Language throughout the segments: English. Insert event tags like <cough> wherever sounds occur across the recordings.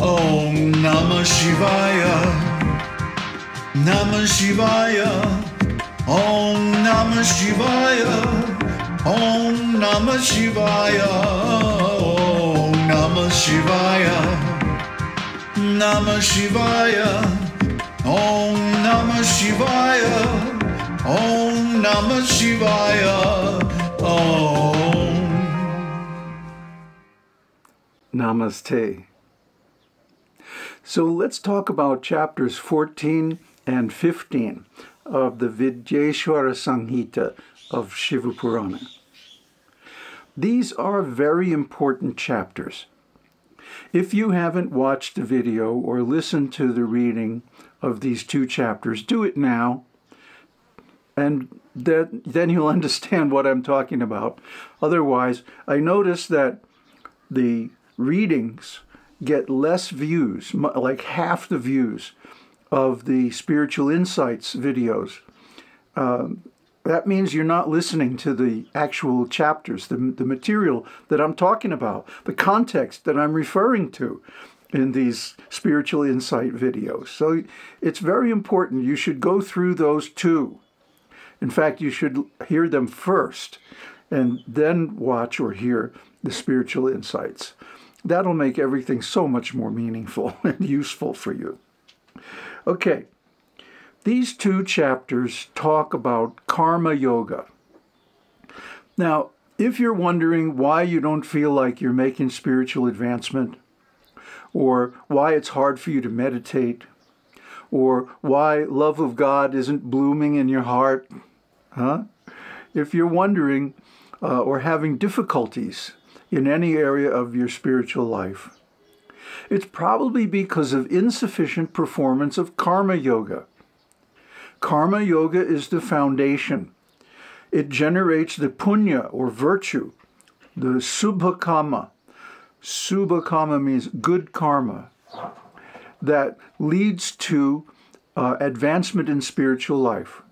Om Namah Shivaya. Namah Shivaya. Om Namah Shivaya. Om Namah Shivaya. Om Namah Shivaya. Namah Shivaya. Om Namah Shivaya. Om Namah Shivaya. Om. Namaste. So let's talk about chapters 14 and 15 of the Vidyeshwara Samhita of Shiva Purana. These are very important chapters. If you haven't watched the video or listened to the reading of these two chapters, do it now, and that, then you'll <laughs> understand what I'm talking about. Otherwise, I notice that the readings get less views, like half the views of the spiritual insights videos. Um, that means you're not listening to the actual chapters, the, the material that I'm talking about, the context that I'm referring to in these spiritual insight videos. So it's very important. You should go through those too. In fact, you should hear them first and then watch or hear the spiritual insights. That'll make everything so much more meaningful <laughs> and useful for you. Okay, these two chapters talk about karma yoga. Now, if you're wondering why you don't feel like you're making spiritual advancement, or why it's hard for you to meditate, or why love of God isn't blooming in your heart, huh? If you're wondering uh, or having difficulties in any area of your spiritual life. It's probably because of insufficient performance of karma yoga. Karma yoga is the foundation. It generates the punya or virtue, the subha karma. Subha karma means good karma that leads to uh, advancement in spiritual life.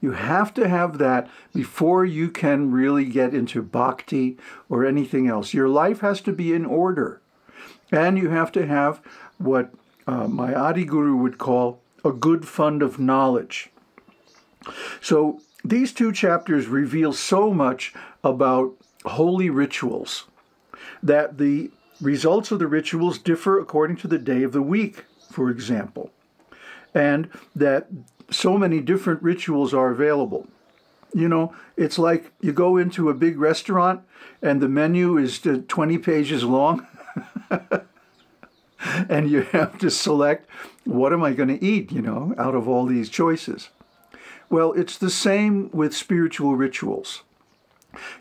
You have to have that before you can really get into bhakti or anything else. Your life has to be in order. And you have to have what uh, my Adi Guru would call a good fund of knowledge. So these two chapters reveal so much about holy rituals that the results of the rituals differ according to the day of the week, for example, and that so many different rituals are available. You know, it's like you go into a big restaurant and the menu is 20 pages long. <laughs> and you have to select what am I going to eat, you know, out of all these choices. Well, it's the same with spiritual rituals.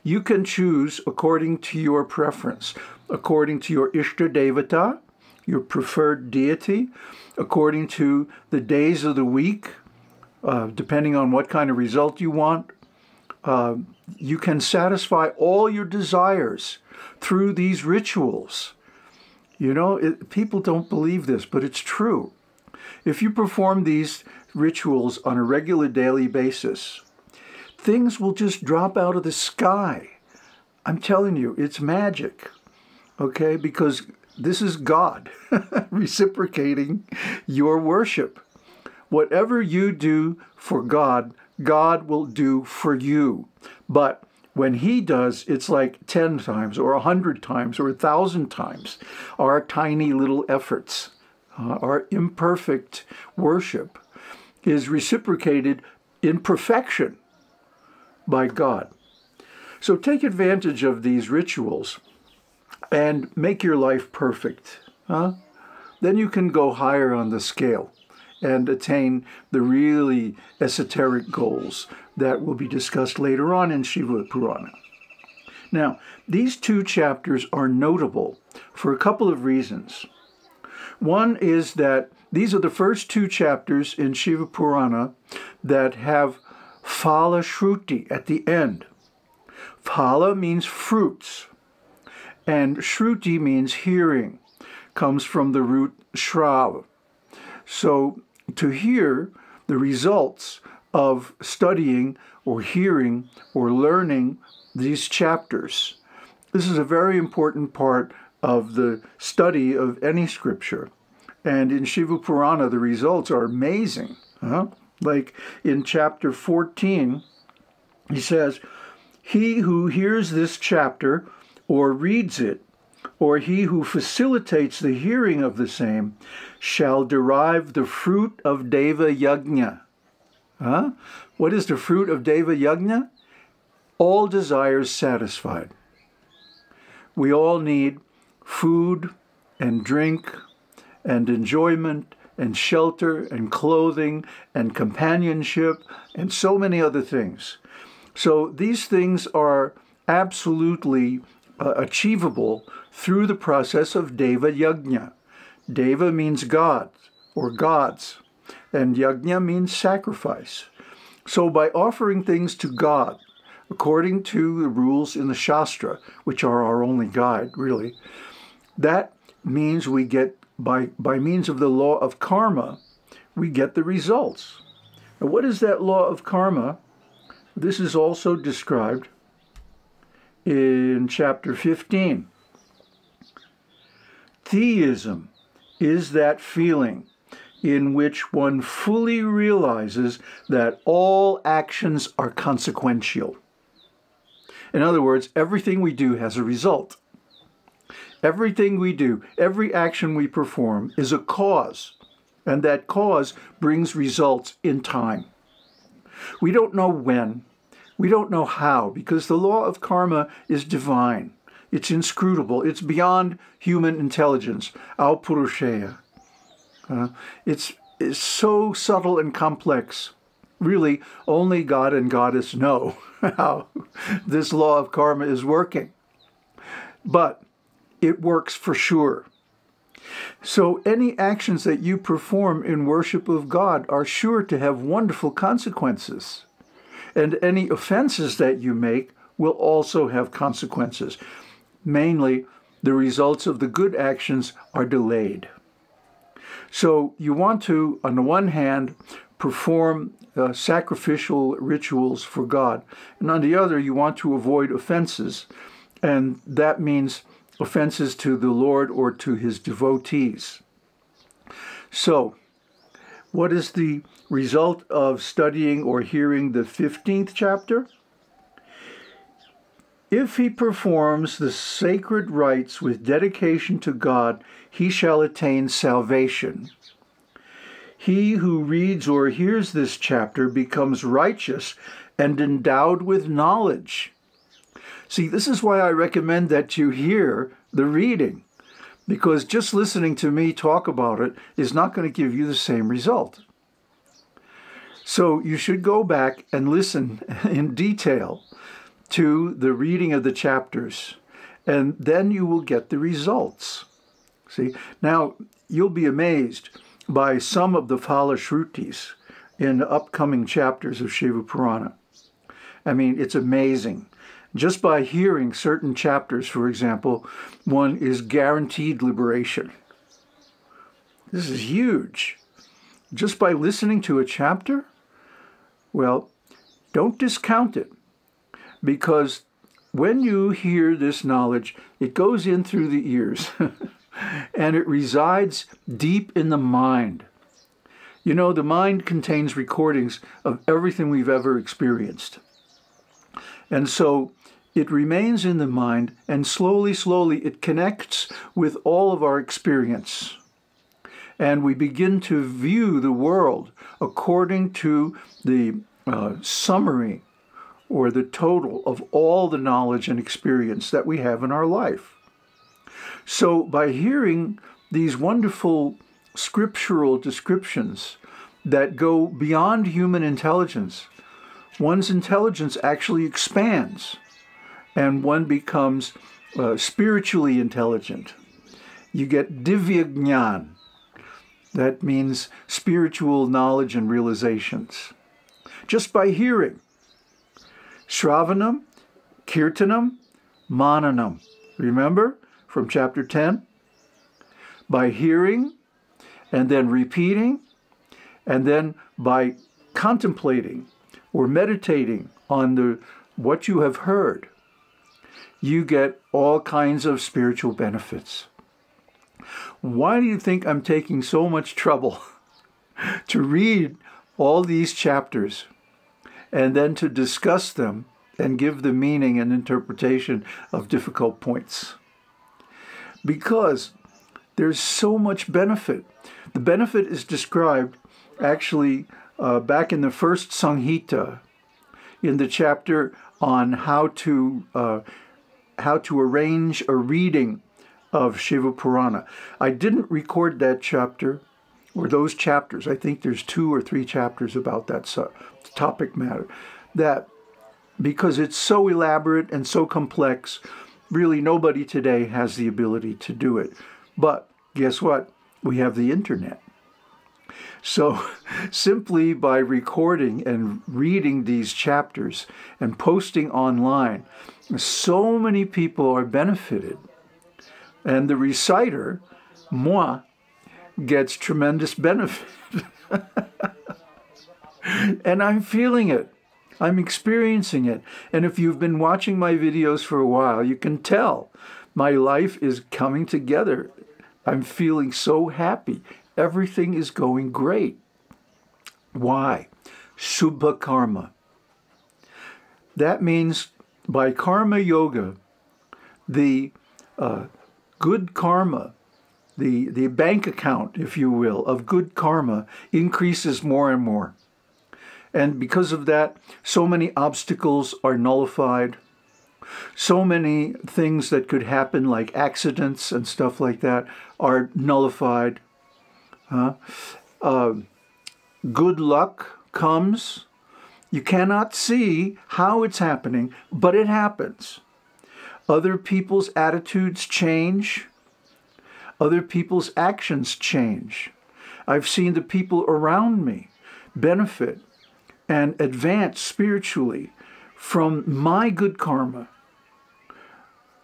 You can choose according to your preference, according to your Ishta Devata, your preferred deity, according to the days of the week, uh, depending on what kind of result you want. Uh, you can satisfy all your desires through these rituals. You know, it, people don't believe this, but it's true. If you perform these rituals on a regular daily basis, things will just drop out of the sky. I'm telling you, it's magic, okay? Because this is God <laughs> reciprocating your worship. Whatever you do for God, God will do for you. But when He does, it's like 10 times or 100 times or 1,000 times our tiny little efforts. Uh, our imperfect worship is reciprocated in perfection by God. So take advantage of these rituals and make your life perfect. Huh? Then you can go higher on the scale and attain the really esoteric goals that will be discussed later on in Shiva Purana. Now, these two chapters are notable for a couple of reasons. One is that these are the first two chapters in Shiva Purana that have Phala Shruti at the end. Phala means fruits, and Shruti means hearing, comes from the root shrav. So to hear the results of studying or hearing or learning these chapters. This is a very important part of the study of any scripture. And in Shiva Purana, the results are amazing. Huh? Like in chapter 14, he says, He who hears this chapter or reads it, or he who facilitates the hearing of the same, shall derive the fruit of Deva Yajna. Huh? What is the fruit of Deva Yajna? All desires satisfied. We all need food and drink and enjoyment and shelter and clothing and companionship and so many other things. So these things are absolutely achievable through the process of Deva Yajna. Deva means God or gods, and Yajna means sacrifice. So by offering things to God, according to the rules in the Shastra, which are our only guide, really, that means we get, by, by means of the law of karma, we get the results. Now, what is that law of karma? This is also described in chapter 15. Theism is that feeling in which one fully realizes that all actions are consequential. In other words, everything we do has a result. Everything we do, every action we perform is a cause, and that cause brings results in time. We don't know when, we don't know how, because the law of karma is divine. It's inscrutable. It's beyond human intelligence, Apaurusheya. Uh, it's, it's so subtle and complex. Really, only God and Goddess know <laughs> how this law of karma is working. But it works for sure. So any actions that you perform in worship of God are sure to have wonderful consequences. And any offenses that you make will also have consequences. Mainly, the results of the good actions are delayed. So you want to, on the one hand, perform uh, sacrificial rituals for God, and on the other, you want to avoid offenses, and that means offenses to the Lord or to his devotees. So, what is the result of studying or hearing the 15th chapter? If he performs the sacred rites with dedication to God, he shall attain salvation. He who reads or hears this chapter becomes righteous and endowed with knowledge. See, this is why I recommend that you hear the reading, because just listening to me talk about it is not going to give you the same result. So you should go back and listen <laughs> in detail to the reading of the chapters, and then you will get the results. See, now you'll be amazed by some of the Phala Shrutis in the upcoming chapters of Shiva Purana. I mean, it's amazing. Just by hearing certain chapters, for example, one is guaranteed liberation. This is huge. Just by listening to a chapter, well, don't discount it because when you hear this knowledge, it goes in through the ears <laughs> and it resides deep in the mind. You know, the mind contains recordings of everything we've ever experienced. And so it remains in the mind, and slowly, slowly, it connects with all of our experience. And we begin to view the world according to the uh, summary or the total of all the knowledge and experience that we have in our life. So, by hearing these wonderful scriptural descriptions that go beyond human intelligence, one's intelligence actually expands and one becomes uh, spiritually intelligent. You get divya jnana. That means spiritual knowledge and realizations. Just by hearing. Shravanam, Kirtanam, Mananam. Remember from chapter 10? By hearing and then repeating and then by contemplating or meditating on the what you have heard you get all kinds of spiritual benefits. Why do you think I'm taking so much trouble <laughs> to read all these chapters and then to discuss them and give the meaning and interpretation of difficult points? Because there's so much benefit. The benefit is described actually uh, back in the first Samhita, in the chapter on how to uh, how to arrange a reading of Shiva Purana. I didn't record that chapter or those chapters. I think there's two or three chapters about that topic matter. That because it's so elaborate and so complex, really nobody today has the ability to do it. But guess what? We have the internet. So <laughs> simply by recording and reading these chapters and posting online, so many people are benefited. And the reciter, moi, gets tremendous benefit. <laughs> and I'm feeling it. I'm experiencing it. And if you've been watching my videos for a while, you can tell my life is coming together. I'm feeling so happy. Everything is going great. Why? Subha karma. That means by karma yoga, the uh, good karma, the, the bank account, if you will, of good karma increases more and more. And because of that, so many obstacles are nullified. So many things that could happen, like accidents and stuff like that, are nullified. Uh, uh, good luck comes. You cannot see how it's happening, but it happens. Other people's attitudes change. Other people's actions change. I've seen the people around me benefit and advance spiritually from my good karma.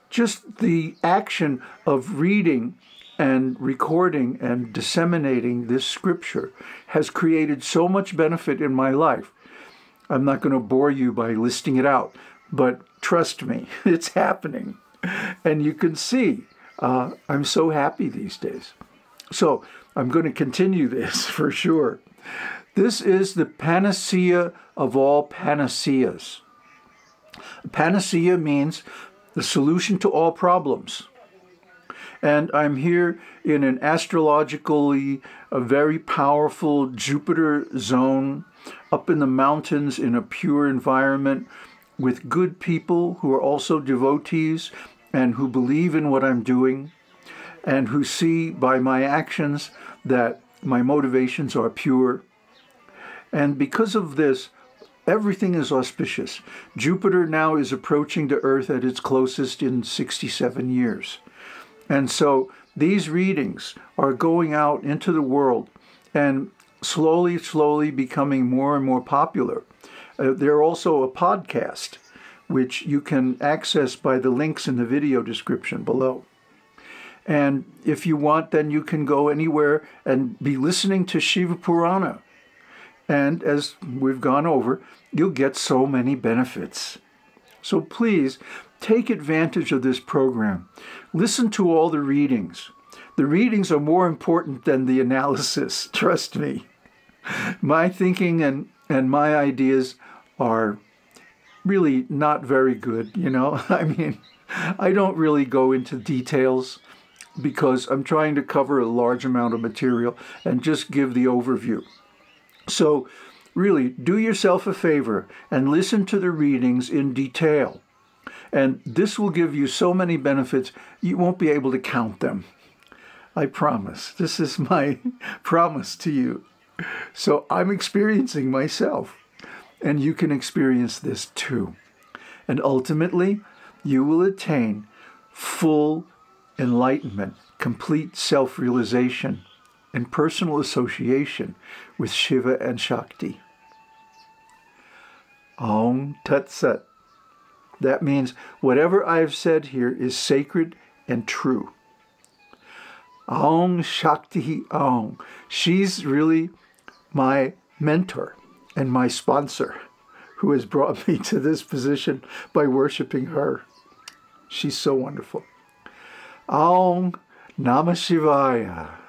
Just the action of reading and recording and disseminating this scripture has created so much benefit in my life. I'm not going to bore you by listing it out, but trust me, <laughs> it's happening. And you can see uh, I'm so happy these days. So I'm going to continue <laughs> this for sure. This is the panacea of all panaceas. Panacea means the solution to all problems. And I'm here in an astrologically a very powerful Jupiter zone up in the mountains in a pure environment with good people who are also devotees and who believe in what I'm doing and who see by my actions that my motivations are pure and because of this, everything is auspicious. Jupiter now is approaching the Earth at its closest in 67 years. And so these readings are going out into the world and slowly, slowly becoming more and more popular. Uh, they're also a podcast, which you can access by the links in the video description below. And if you want, then you can go anywhere and be listening to Shiva Purana and as we've gone over, you'll get so many benefits. So please take advantage of this program. Listen to all the readings. The readings are more important than the analysis, <laughs> trust me. My thinking and, and my ideas are really not very good, you know? <laughs> I mean, I don't really go into details because I'm trying to cover a large amount of material and just give the overview. So, really, do yourself a favor and listen to the readings in detail. And this will give you so many benefits, you won't be able to count them. I promise. This is <laughs> my promise to you. So I'm experiencing myself, and you can experience this too. And ultimately, you will attain full enlightenment, complete self realization and personal association with Shiva and Shakti. Om Tat Sat. That means whatever I've said here is sacred and true. Om Shakti Om. She's really my mentor and my sponsor who has brought <laughs> me to this position by worshiping her. She's so wonderful. Aum Namah Shivaya.